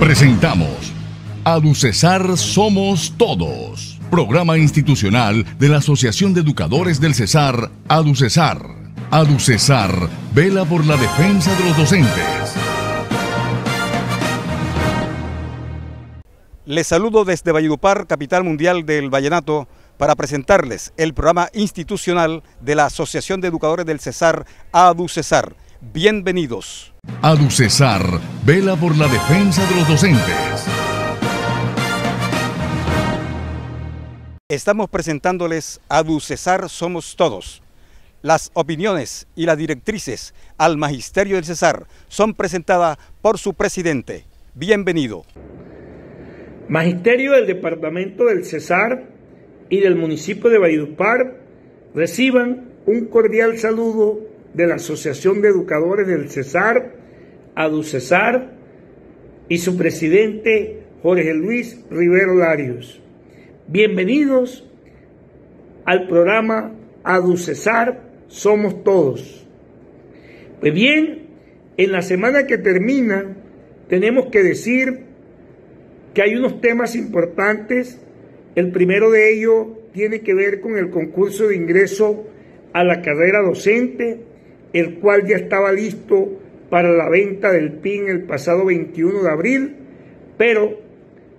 Presentamos Aducesar Somos Todos, programa institucional de la Asociación de Educadores del Cesar, Aducesar. Aducesar vela por la defensa de los docentes. Les saludo desde Valledupar, capital mundial del vallenato, para presentarles el programa institucional de la Asociación de Educadores del Cesar, ADUCESAR. Bienvenidos. ADUCESAR vela por la defensa de los docentes. Estamos presentándoles ADUCESAR Somos Todos. Las opiniones y las directrices al Magisterio del Cesar son presentadas por su presidente. Bienvenido. Magisterio del Departamento del Cesar y del municipio de Valledupar reciban un cordial saludo de la Asociación de Educadores del Cesar, ADUCESAR, y su presidente Jorge Luis Rivero Larios. Bienvenidos al programa ADUCESAR Somos Todos. Pues bien, en la semana que termina tenemos que decir que hay unos temas importantes el primero de ellos tiene que ver con el concurso de ingreso a la carrera docente, el cual ya estaba listo para la venta del PIN el pasado 21 de abril, pero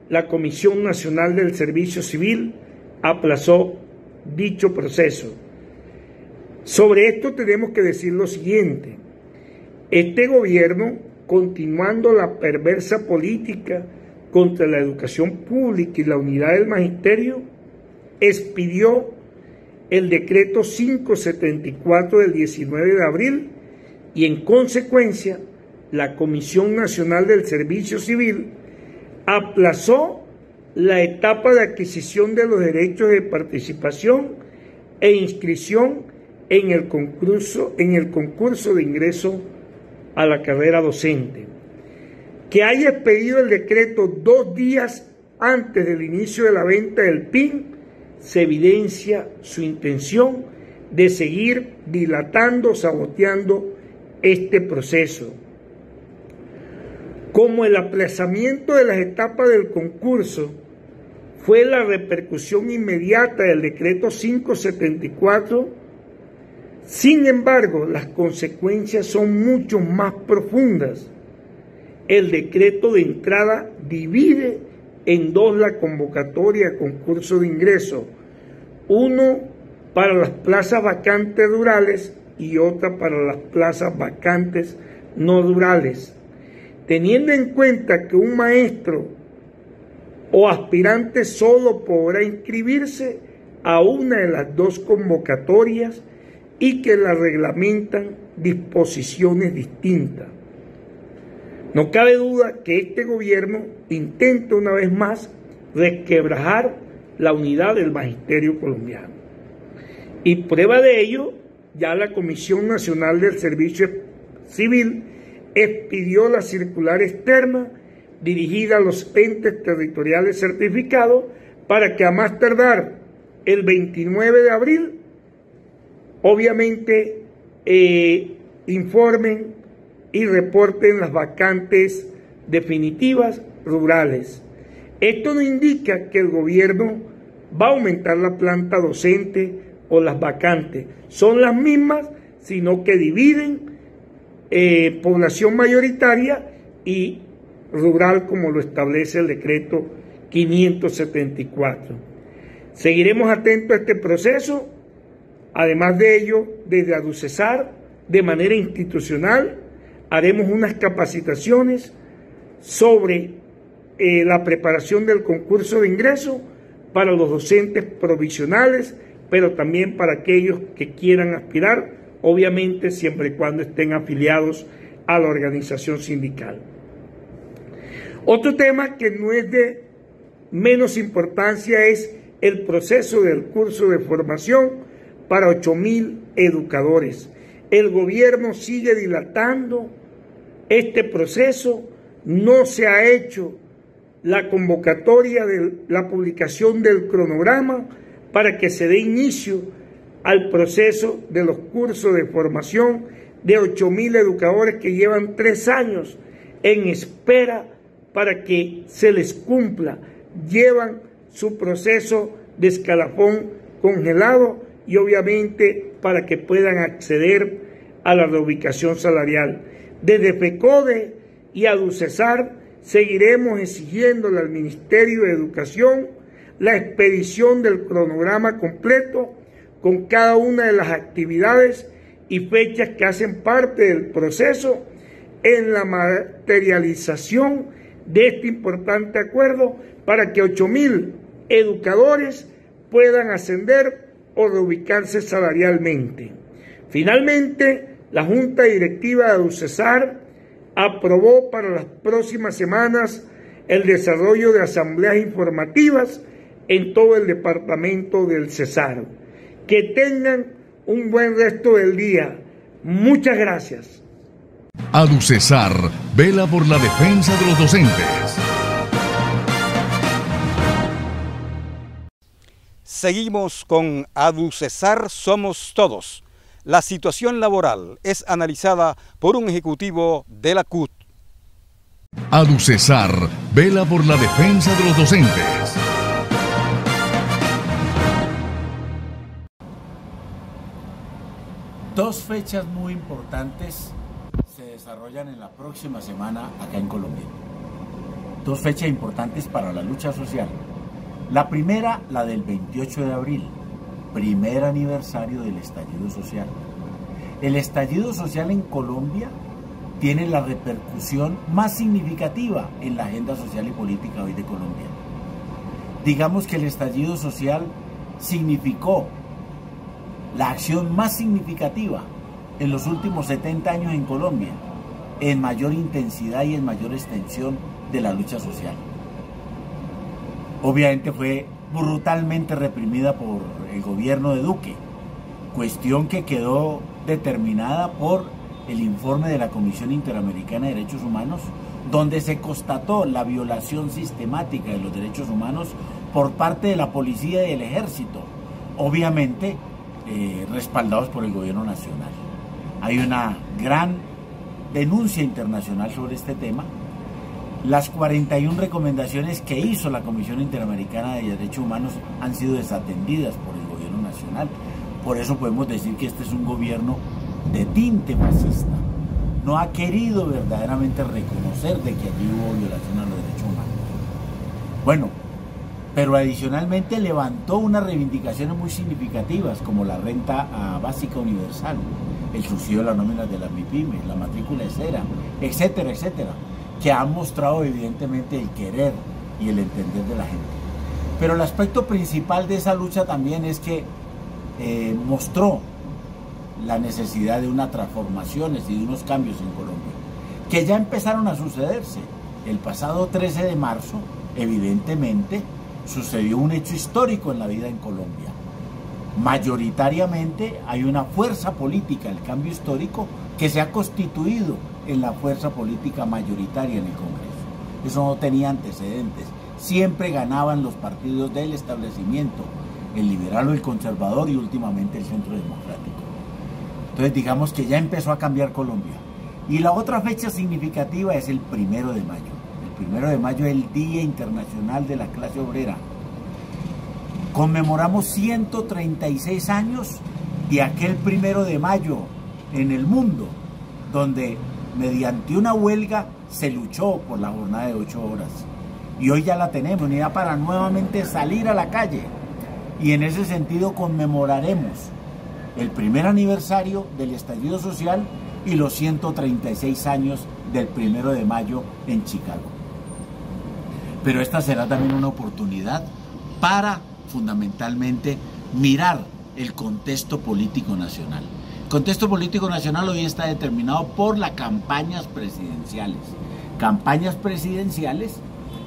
la Comisión Nacional del Servicio Civil aplazó dicho proceso. Sobre esto tenemos que decir lo siguiente. Este gobierno, continuando la perversa política contra la educación pública y la unidad del magisterio, expidió el decreto 574 del 19 de abril y en consecuencia la Comisión Nacional del Servicio Civil aplazó la etapa de adquisición de los derechos de participación e inscripción en el concurso, en el concurso de ingreso a la carrera docente que haya expedido el decreto dos días antes del inicio de la venta del PIN, se evidencia su intención de seguir dilatando, saboteando este proceso. Como el aplazamiento de las etapas del concurso fue la repercusión inmediata del decreto 574, sin embargo, las consecuencias son mucho más profundas el decreto de entrada divide en dos la convocatoria a concurso de ingreso, uno para las plazas vacantes rurales y otra para las plazas vacantes no rurales, teniendo en cuenta que un maestro o aspirante solo podrá inscribirse a una de las dos convocatorias y que la reglamentan disposiciones distintas. No cabe duda que este gobierno intenta una vez más resquebrajar la unidad del magisterio colombiano. Y prueba de ello, ya la Comisión Nacional del Servicio Civil expidió la circular externa dirigida a los entes territoriales certificados para que a más tardar el 29 de abril, obviamente, eh, informen y reporten las vacantes definitivas rurales. Esto no indica que el gobierno va a aumentar la planta docente o las vacantes. Son las mismas, sino que dividen eh, población mayoritaria y rural como lo establece el decreto 574. Seguiremos atentos a este proceso. Además de ello, desde ADUCESAR, de manera institucional, haremos unas capacitaciones sobre eh, la preparación del concurso de ingreso para los docentes provisionales, pero también para aquellos que quieran aspirar, obviamente siempre y cuando estén afiliados a la organización sindical. Otro tema que no es de menos importancia es el proceso del curso de formación para 8.000 educadores. El gobierno sigue dilatando este proceso, no se ha hecho la convocatoria de la publicación del cronograma para que se dé inicio al proceso de los cursos de formación de 8.000 educadores que llevan tres años en espera para que se les cumpla. Llevan su proceso de escalafón congelado y obviamente para que puedan acceder a la reubicación salarial. Desde FECODE y a DUCESAR seguiremos exigiéndole al Ministerio de Educación la expedición del cronograma completo con cada una de las actividades y fechas que hacen parte del proceso en la materialización de este importante acuerdo para que 8.000 educadores puedan ascender o reubicarse salarialmente. Finalmente, la Junta Directiva de UCESAR aprobó para las próximas semanas el desarrollo de asambleas informativas en todo el departamento del Cesar. Que tengan un buen resto del día. Muchas gracias. ADUCESAR vela por la defensa de los docentes. Seguimos con ADUCESAR Somos Todos. La situación laboral es analizada por un ejecutivo de la CUT. ADUCESAR vela por la defensa de los docentes. Dos fechas muy importantes se desarrollan en la próxima semana acá en Colombia. Dos fechas importantes para la lucha social. La primera, la del 28 de abril, primer aniversario del estallido social. El estallido social en Colombia tiene la repercusión más significativa en la agenda social y política hoy de Colombia. Digamos que el estallido social significó la acción más significativa en los últimos 70 años en Colombia, en mayor intensidad y en mayor extensión de la lucha social. Obviamente fue brutalmente reprimida por el gobierno de Duque, cuestión que quedó determinada por el informe de la Comisión Interamericana de Derechos Humanos, donde se constató la violación sistemática de los derechos humanos por parte de la policía y el ejército. Obviamente, eh, respaldados por el gobierno nacional. Hay una gran denuncia internacional sobre este tema. Las 41 recomendaciones que hizo la Comisión Interamericana de Derechos Humanos han sido desatendidas por el gobierno nacional. Por eso podemos decir que este es un gobierno de tinte fascista. No ha querido verdaderamente reconocer de que allí hubo violación a los derechos humanos. Bueno, pero adicionalmente levantó unas reivindicaciones muy significativas como la renta ah, básica universal, el subsidio de las nóminas de las MIPIMES, la matrícula de cera, etcétera, etcétera, que han mostrado evidentemente el querer y el entender de la gente. Pero el aspecto principal de esa lucha también es que eh, mostró la necesidad de unas transformaciones y de unos cambios en Colombia, que ya empezaron a sucederse. El pasado 13 de marzo, evidentemente, sucedió un hecho histórico en la vida en Colombia. Mayoritariamente hay una fuerza política, el cambio histórico, que se ha constituido en la fuerza política mayoritaria en el Congreso. Eso no tenía antecedentes. Siempre ganaban los partidos del establecimiento, el liberal o el conservador y últimamente el centro democrático. Entonces digamos que ya empezó a cambiar Colombia. Y la otra fecha significativa es el primero de mayo primero de mayo es el Día Internacional de la Clase Obrera. Conmemoramos 136 años de aquel primero de mayo en el mundo, donde mediante una huelga se luchó por la jornada de ocho horas. Y hoy ya la tenemos, ni para nuevamente salir a la calle. Y en ese sentido conmemoraremos el primer aniversario del estallido social y los 136 años del primero de mayo en Chicago pero esta será también una oportunidad para fundamentalmente mirar el contexto político nacional. Contexto político nacional hoy está determinado por las campañas presidenciales. Campañas presidenciales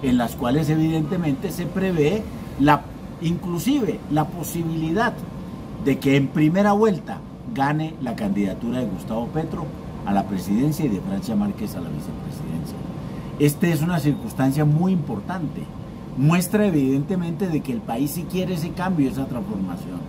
en las cuales evidentemente se prevé la, inclusive la posibilidad de que en primera vuelta gane la candidatura de Gustavo Petro a la presidencia y de Francia Márquez a la vicepresidencia. Esta es una circunstancia muy importante. Muestra evidentemente de que el país sí quiere ese cambio, esa transformación.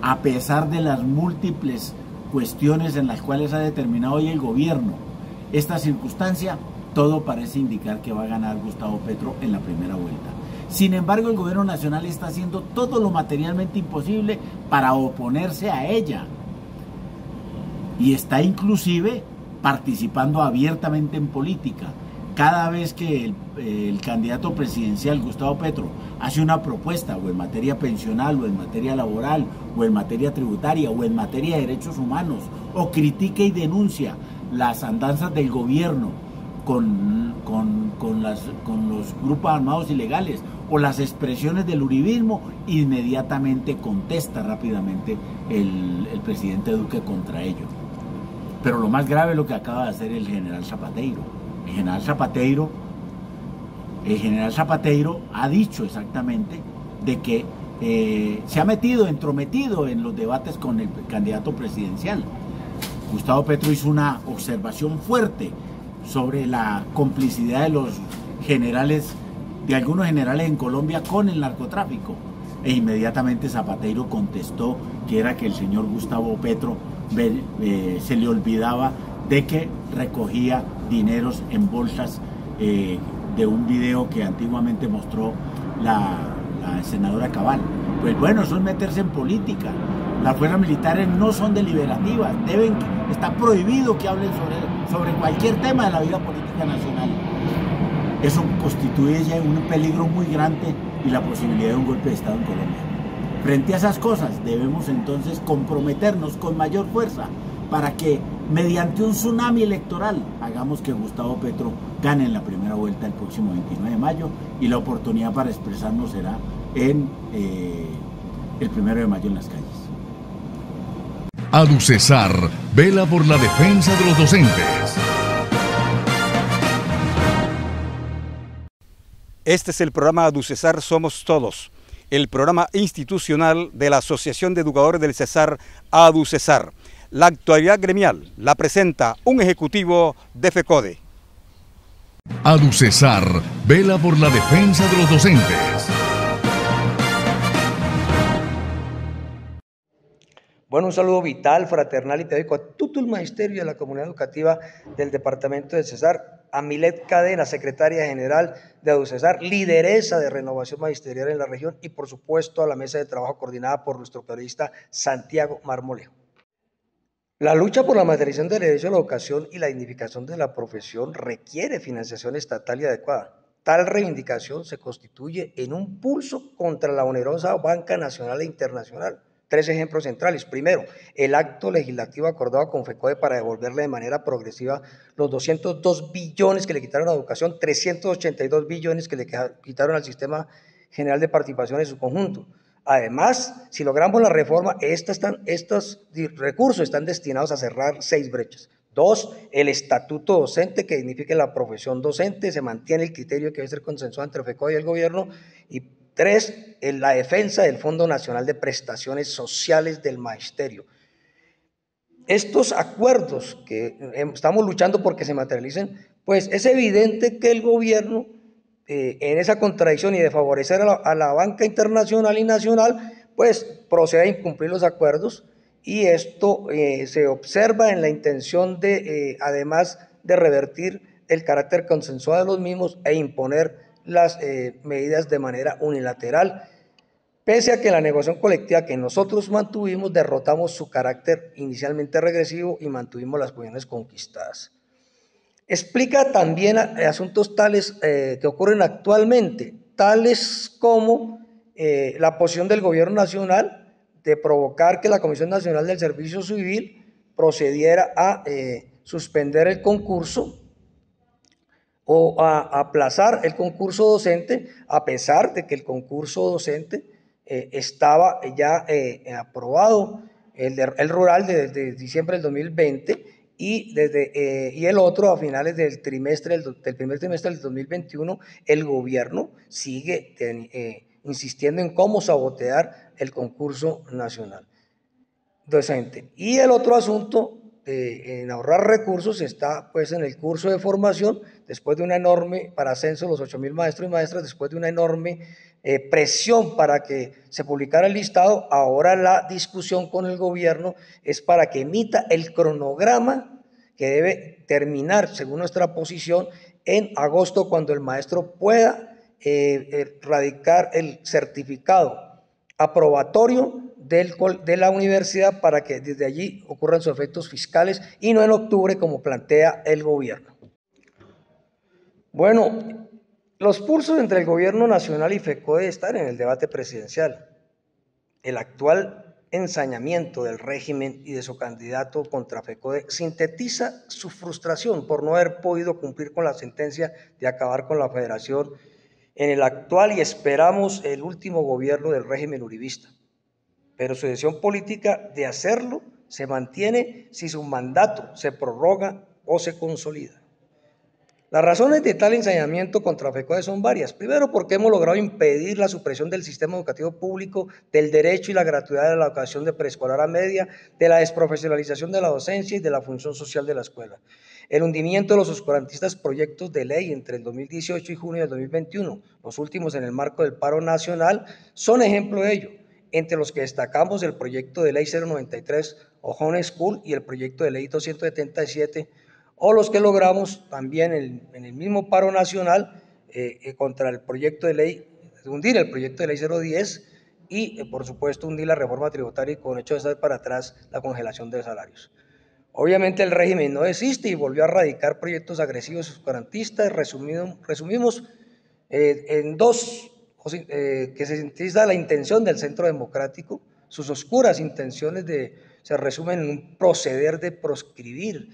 A pesar de las múltiples cuestiones en las cuales ha determinado hoy el gobierno esta circunstancia, todo parece indicar que va a ganar Gustavo Petro en la primera vuelta. Sin embargo, el gobierno nacional está haciendo todo lo materialmente imposible para oponerse a ella. Y está inclusive participando abiertamente en política. Cada vez que el, candidato presidencial, Gustavo Petro, hace una propuesta o en materia pensional o en materia laboral o en materia tributaria o en materia de derechos humanos o critica y denuncia las andanzas del gobierno con, con, con los grupos armados ilegales o las expresiones del uribismo, inmediatamente contesta rápidamente el, el presidente Duque contra ello. Pero lo más grave es lo que acaba de hacer el general Zapateiro. El general Zapateiro, el general Zapateiro ha dicho exactamente de que eh, se ha metido, entrometido en los debates con el candidato presidencial. Gustavo Petro hizo una observación fuerte sobre la complicidad de los generales, de algunos generales en Colombia con el narcotráfico. E inmediatamente Zapateiro contestó que era que el señor Gustavo Petro eh, se le olvidaba de que recogía dineros en bolsas eh, de un video que antiguamente mostró la, senadora Cabal. Pues bueno, eso es meterse en política. Las fuerzas militares no son deliberativas, deben, está prohibido que hablen sobre, sobre cualquier tema de la vida política nacional. Eso constituye ya un peligro muy grande y la posibilidad de un golpe de Estado en Colombia. Frente a esas cosas debemos entonces comprometernos con mayor fuerza para que mediante un tsunami electoral hagamos que Gustavo Petro gane en la primera vuelta el próximo 29 de mayo y la oportunidad para expresarnos será en eh, el primero de mayo en las calles. Aducesar vela por la defensa de los docentes. Este es el programa Aducesar Somos Todos el programa institucional de la Asociación de Educadores del Cesar, ADUCESAR. La actualidad gremial la presenta un ejecutivo de FECODE. ADUCESAR vela por la defensa de los docentes. Bueno, un saludo vital, fraternal y te a todo el magisterio de la comunidad educativa del departamento de Cesar, a Milet Cadena, secretaria general de ADUCESAR, lideresa de renovación magisterial en la región y por supuesto a la mesa de trabajo coordinada por nuestro periodista Santiago Marmolejo. La lucha por la materialización del derecho a la educación y la dignificación de la profesión requiere financiación estatal y adecuada. Tal reivindicación se constituye en un pulso contra la onerosa banca nacional e internacional Tres ejemplos centrales. Primero, el acto legislativo acordado con FECODE para devolverle de manera progresiva los 202 billones que le quitaron a educación, 382 billones que le quitaron al sistema general de participación en su conjunto. Además, si logramos la reforma, están, estos recursos están destinados a cerrar seis brechas. Dos, el estatuto docente que dignifique la profesión docente, se mantiene el criterio que debe ser consensuado entre FECODE y el gobierno. Y Tres, en la defensa del Fondo Nacional de Prestaciones Sociales del Magisterio. Estos acuerdos que estamos luchando porque se materialicen, pues es evidente que el gobierno, eh, en esa contradicción y de favorecer a la, banca internacional y nacional, pues procede a incumplir los acuerdos y esto eh, se observa en la intención de, eh, además de revertir el carácter consensuado de los mismos e imponer las medidas de manera unilateral, pese a que la negociación colectiva que nosotros mantuvimos derrotamos su carácter inicialmente regresivo y mantuvimos las posiciones conquistadas. Explica también asuntos tales eh, que ocurren actualmente, tales como eh, la posición del gobierno nacional de provocar que la Comisión Nacional del Servicio Civil procediera a suspender el concurso o a, aplazar el concurso docente, a pesar de que el concurso docente eh, estaba ya eh, aprobado, el, el rural desde diciembre del 2020 y, desde, eh, y el otro a finales del, trimestre, del, primer trimestre del 2021, el gobierno sigue insistiendo en cómo sabotear el concurso nacional docente. Y el otro asunto en ahorrar recursos está pues en el curso de formación, después de una enorme, para ascenso los 8.000 maestros y maestras, después de una enorme eh, presión para que se publicara el listado, ahora la discusión con el gobierno es para que emita el cronograma que debe terminar, según nuestra posición, en agosto cuando el maestro pueda eh, eh, radicar el certificado aprobatorio del, de la universidad para que desde allí ocurran sus efectos fiscales y no en octubre como plantea el gobierno. Bueno, los pulsos entre el gobierno nacional y FECODE están en el debate presidencial. El actual ensañamiento del régimen y de su candidato contra FECODE sintetiza su frustración por no haber podido cumplir con la sentencia de acabar con la federación en el actual y esperamos el último gobierno del régimen uribista. Pero su decisión política de hacerlo se mantiene si su mandato se prorroga o se consolida. Las razones de tal ensañamiento contra FECODE son varias. Primero, porque hemos logrado impedir la supresión del sistema educativo público, del derecho y la gratuidad de la educación de preescolar a media, de la desprofesionalización de la docencia y de la función social de la escuela. El hundimiento de los oscurantistas proyectos de ley entre el 2018 y junio del 2021, los últimos en el marco del paro nacional, son ejemplo de ello, entre los que destacamos el proyecto de ley 093 o Home School y el proyecto de ley 277 o los que logramos también en, el mismo paro nacional eh, eh, contra el proyecto de ley, hundir el proyecto de ley 010 y, eh, por supuesto, hundir la reforma tributaria y con hecho de estar para atrás la congelación de salarios. Obviamente el régimen no existe y volvió a radicar proyectos agresivos garantistas. resumimos en dos, que se sintetiza la intención del Centro Democrático, sus oscuras intenciones de, se resumen en un proceder de proscribir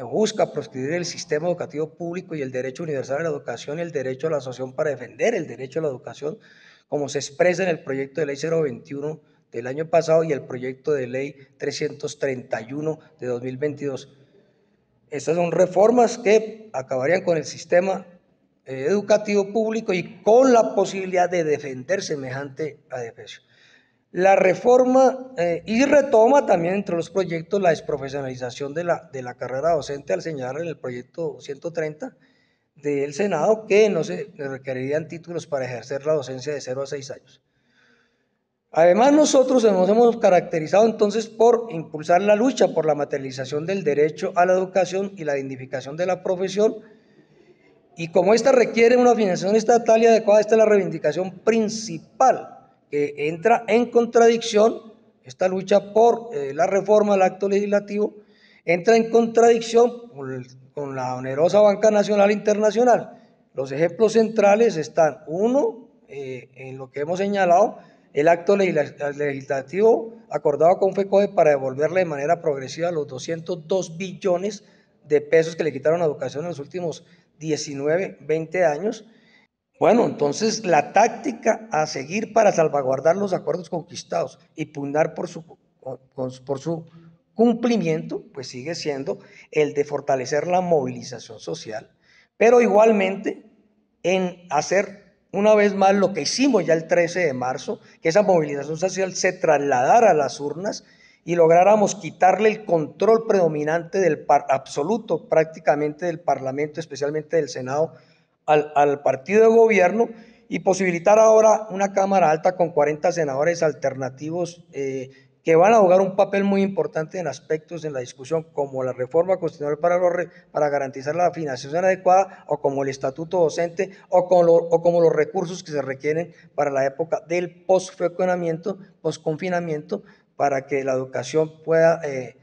busca proscribir el sistema educativo público y el derecho universal a la educación y el derecho a la asociación para defender el derecho a la educación, como se expresa en el proyecto de ley 021 del año pasado y el proyecto de ley 331 de 2022. Estas son reformas que acabarían con el sistema eh, educativo público y con la posibilidad de defender semejante adefesio. La reforma eh, y retoma también entre los proyectos la desprofesionalización de la, de la carrera docente al señalar en el proyecto 130 del Senado que no se requerirían títulos para ejercer la docencia de 0 a 6 años. Además, nosotros nos hemos caracterizado entonces por impulsar la lucha por la materialización del derecho a la educación y la dignificación de la profesión. Y como esta requiere una financiación estatal y adecuada, esta es la reivindicación principal que entra en contradicción, esta lucha por eh, la reforma del acto legislativo, entra en contradicción con, la onerosa banca nacional e internacional. Los ejemplos centrales están, uno, eh, en lo que hemos señalado, el acto legislativo acordado con FECODE para devolverle de manera progresiva los 202 billones de pesos que le quitaron a educación en los últimos 19, 20 años, bueno, entonces la táctica a seguir para salvaguardar los acuerdos conquistados y pugnar por su, por su cumplimiento, pues sigue siendo el de fortalecer la movilización social, pero igualmente en hacer una vez más lo que hicimos ya el 13 de marzo, que esa movilización social se trasladara a las urnas y lográramos quitarle el control predominante del absoluto prácticamente del Parlamento, especialmente del Senado, al, partido de gobierno y posibilitar ahora una Cámara Alta con 40 senadores alternativos eh, que van a jugar un papel muy importante en aspectos en la discusión, como la reforma constitucional para, para garantizar la financiación adecuada, o como el estatuto docente, o como, o como los recursos que se requieren para la época del post-confinamiento, para que la educación pueda eh,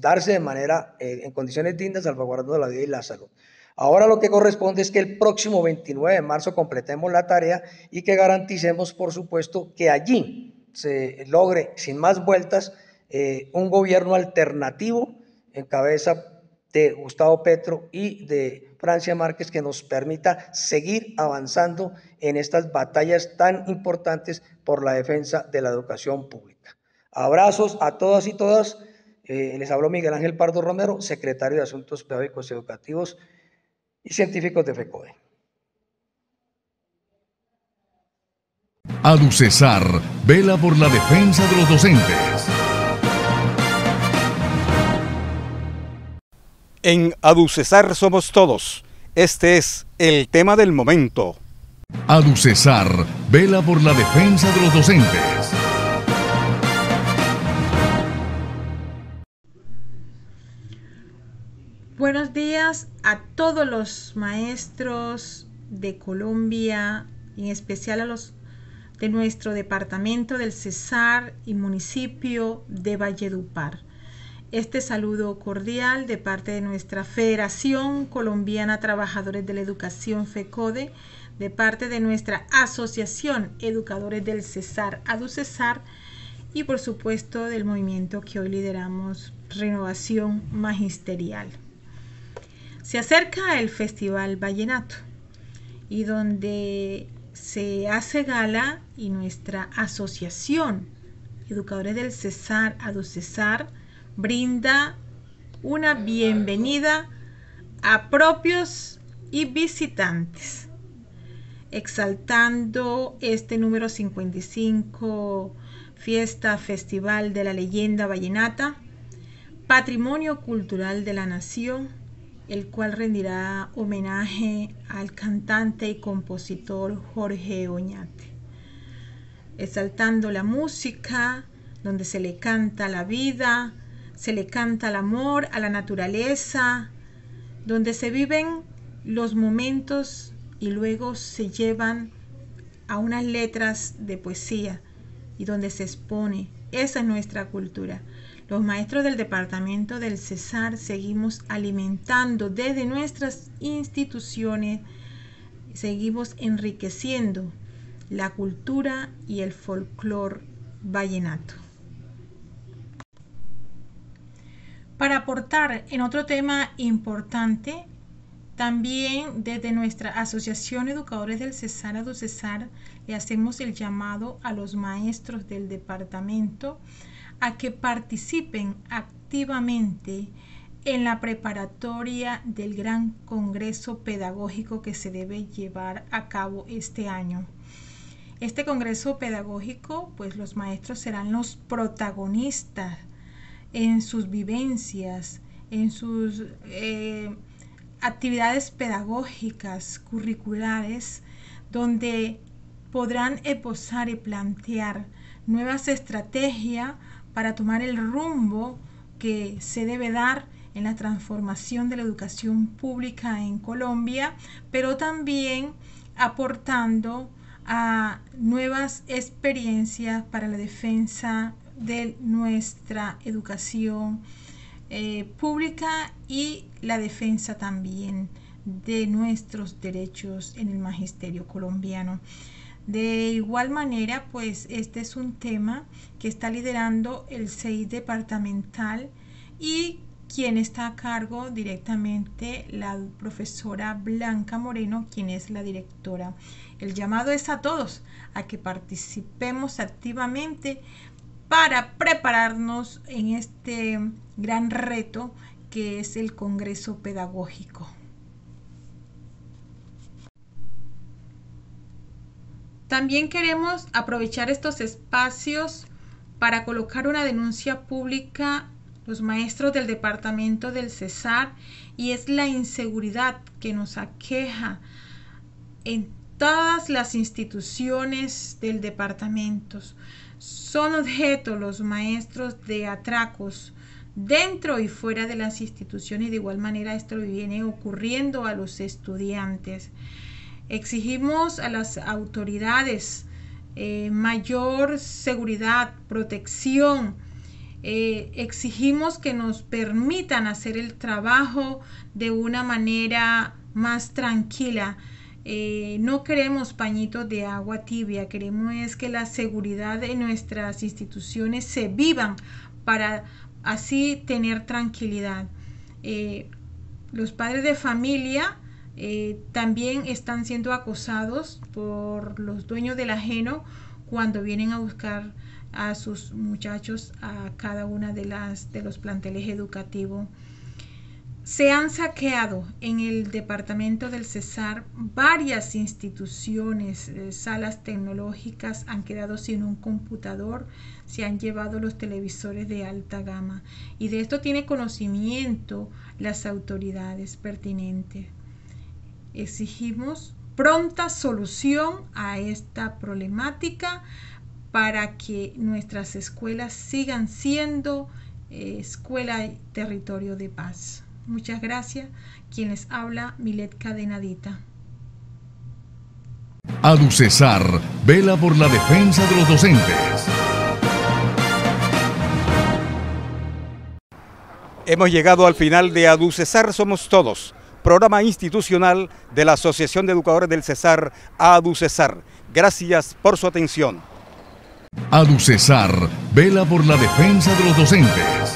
darse de manera, eh, en condiciones dignas, salvaguardando la vida y la salud. Ahora lo que corresponde es que el próximo 29 de marzo completemos la tarea y que garanticemos, por supuesto, que allí se logre, sin más vueltas, eh, un gobierno alternativo en cabeza de Gustavo Petro y de Francia Márquez que nos permita seguir avanzando en estas batallas tan importantes por la defensa de la educación pública. Abrazos a todas y todas. Eh, les habló Miguel Ángel Pardo Romero, secretario de Asuntos Pedagógicos y Educativos y científicos de FECODE. ADUCESAR vela por la defensa de los docentes. En ADUCESAR somos todos. Este es el tema del momento. ADUCESAR vela por la defensa de los docentes. Buenos días a todos los maestros de Colombia, en especial a los de nuestro departamento del Cesar y municipio de Valledupar. Este saludo cordial de parte de nuestra Federación Colombiana Trabajadores de la Educación FECODE, de parte de nuestra Asociación Educadores del Cesar, ADUCESAR, y por supuesto del movimiento que hoy lideramos, Renovación Magisterial. Se acerca el Festival Vallenato y donde se hace gala y nuestra asociación Educadores del Cesar, Cesar brinda una bienvenida a propios y visitantes, exaltando este número 55 Fiesta Festival de la Leyenda Vallenata, Patrimonio Cultural de la Nación, el cual rendirá homenaje al cantante y compositor Jorge Oñate, exaltando la música, donde se le canta la vida, se le canta el amor a la naturaleza, donde se viven los momentos y luego se llevan a unas letras de poesía y donde se expone. Esa es nuestra cultura. Los maestros del departamento del Cesar seguimos alimentando desde nuestras instituciones, seguimos enriqueciendo la cultura y el folclor vallenato. Para aportar en otro tema importante, también desde nuestra Asociación Educadores del Cesar a Cesar le hacemos el llamado a los maestros del departamento a que participen activamente en la preparatoria del gran Congreso Pedagógico que se debe llevar a cabo este año. Este Congreso Pedagógico, pues los maestros serán los protagonistas en sus vivencias, en sus eh, actividades pedagógicas, curriculares, donde podrán esbozar y plantear nuevas estrategias para tomar el rumbo que se debe dar en la transformación de la educación pública en Colombia, pero también aportando a nuevas experiencias para la defensa de nuestra educación eh, pública y la defensa también de nuestros derechos en el magisterio colombiano. De igual manera, pues este es un tema que está liderando el CEI departamental y quien está a cargo directamente la profesora Blanca Moreno, quien es la directora. El llamado es a todos a que participemos activamente para prepararnos en este gran reto que es el Congreso Pedagógico. También queremos aprovechar estos espacios para colocar una denuncia pública los maestros del departamento del Cesar y es la inseguridad que nos aqueja en todas las instituciones del departamento. Son objeto los maestros de atracos dentro y fuera de las instituciones y de igual manera esto viene ocurriendo a los estudiantes. Exigimos a las autoridades eh, mayor seguridad, protección. Eh, exigimos que nos permitan hacer el trabajo de una manera más tranquila. Eh, no queremos pañitos de agua tibia, queremos es que la seguridad de nuestras instituciones se vivan para así tener tranquilidad. los padres de familia eh, también están siendo acosados por los dueños del ajeno cuando vienen a buscar a sus muchachos a cada una de las de los planteles educativos. Se han saqueado en el departamento del Cesar varias instituciones, eh, salas tecnológicas han quedado sin un computador, se han llevado los televisores de alta gama y de esto tiene conocimiento las autoridades pertinentes. Exigimos pronta solución a esta problemática para que nuestras escuelas sigan siendo eh, escuela y territorio de paz. Muchas gracias. Quien les habla, Milet Cadenadita. Aducesar vela por la defensa de los docentes. Hemos llegado al final de Aducesar Somos Todos, programa institucional de la Asociación de Educadores del Cesar, Aducesar. Gracias por su atención. Aducesar vela por la defensa de los docentes.